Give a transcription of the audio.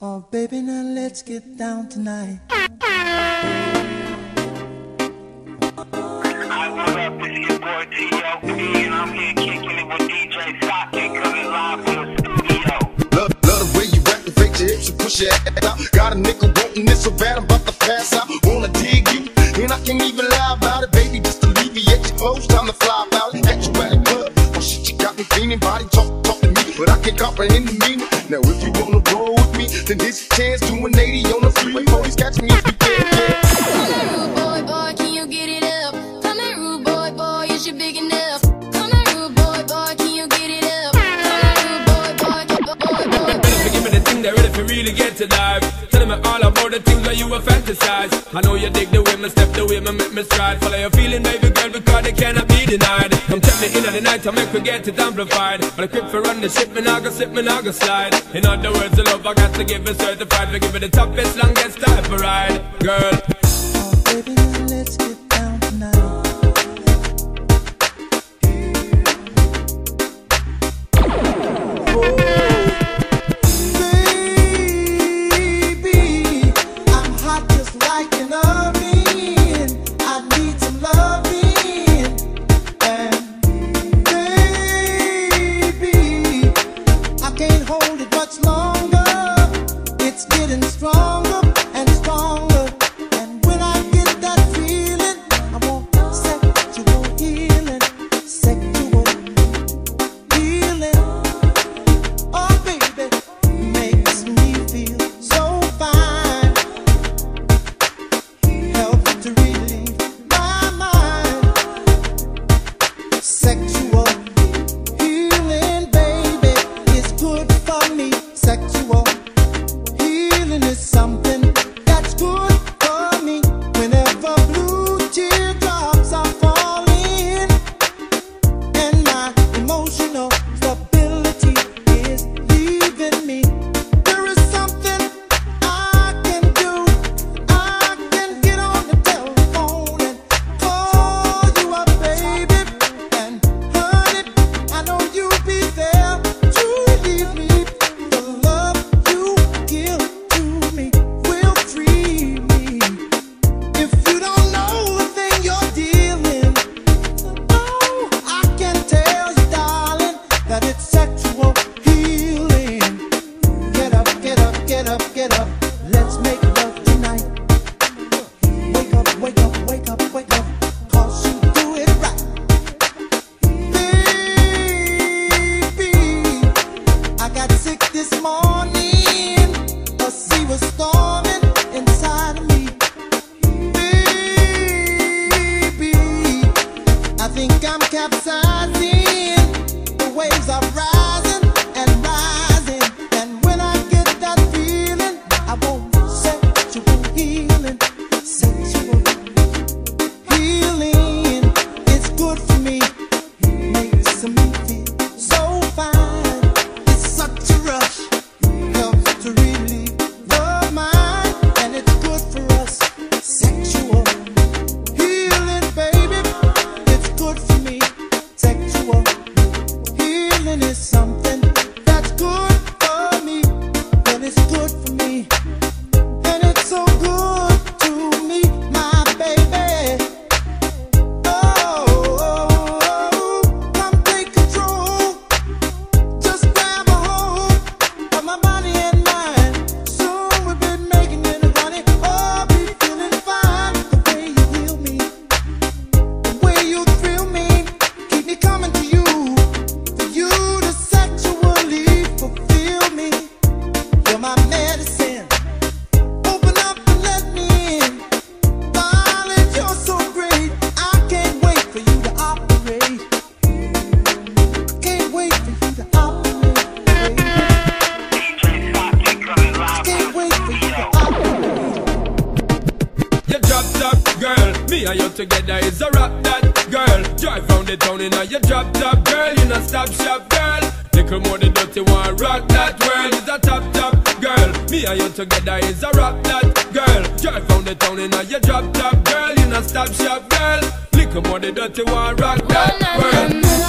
Oh, baby, now let's get down tonight. I what up? It's your boy T.O.P. and I'm here kicking it with DJ Sake coming live from the studio. Love, love the way you activate your hips and push your ass out. Got a nigga wanting this so bad I'm about to pass out. Wanna dig you, and I can't even lie about it, baby. Just alleviate your clothes, time to fly about it. Got you at the club, oh shit, you got me feeling. Body talk, talk to me, but I can't comprehend the meaning. Catch me if you me they're ready to really get to life. Tell me all about the things that you will fantasize. I know you dig the way me step, the way me make me stride. Follow your feeling, baby girl, because they cannot be denied. Come check me in at the night, I make we get it amplified. But I quit for run the ship, me nah go slip, me nah go slide. In other words, the love I got to give it certified. We give it the toughest, longest type of ride, girl. Oh, baby, like an oven. Me. And you together is a rap that girl. Drive round the town in a you drop top girl, you not stop shop girl. Little more the dirty one, rock that world is a top top girl. Me and you together is a rap that girl. Drive round the town in a you drop top girl, you not stop shop girl. Little more the dirty one, rock that world.